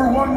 for one more?